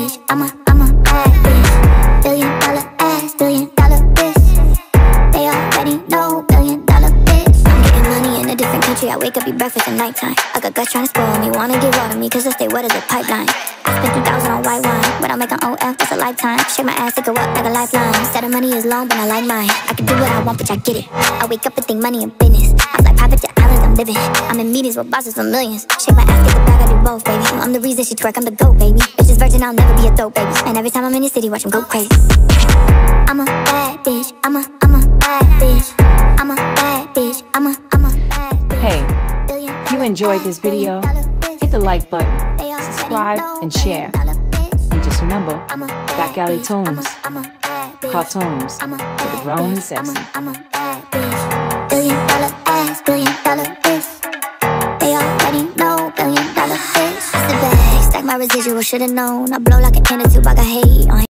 bitch. I'm a, I'm a bad bitch. Billion dollar ass, billion dollar bitch. They already know billion dollar bitch. I'm getting money in a different country. I wake up, eat breakfast at nighttime. I got guts trying to spoil me. Wanna get raw to me, cause I stay wet as a pipeline. I spent 2000 on white wine. but I make an OF, that's a lifetime. Shake my ass, to go up like a lifeline. Said the money is long, but I like mine. I can do what I want, bitch, I get it. I wake up and think money and business. I fly private to living. I'm in meetings with bosses for millions. Shake my ass, get the bag, I do both, baby. I'm the reason she twerk, I'm the GOAT, baby. Bitch is virgin, I'll never be a dope, baby. And every time I'm in the city, watch him go crazy. I'm a bad bitch, I'm a, I'm a bad bitch. I'm a bad bitch, I'm a, I'm a bad bitch. Hey, if you enjoyed this video, hit the like button, subscribe, and share. And just remember, Back Alley Toonz, cartoons for the grown and sexy. Residual, should've known. I blow like an tube, I got hate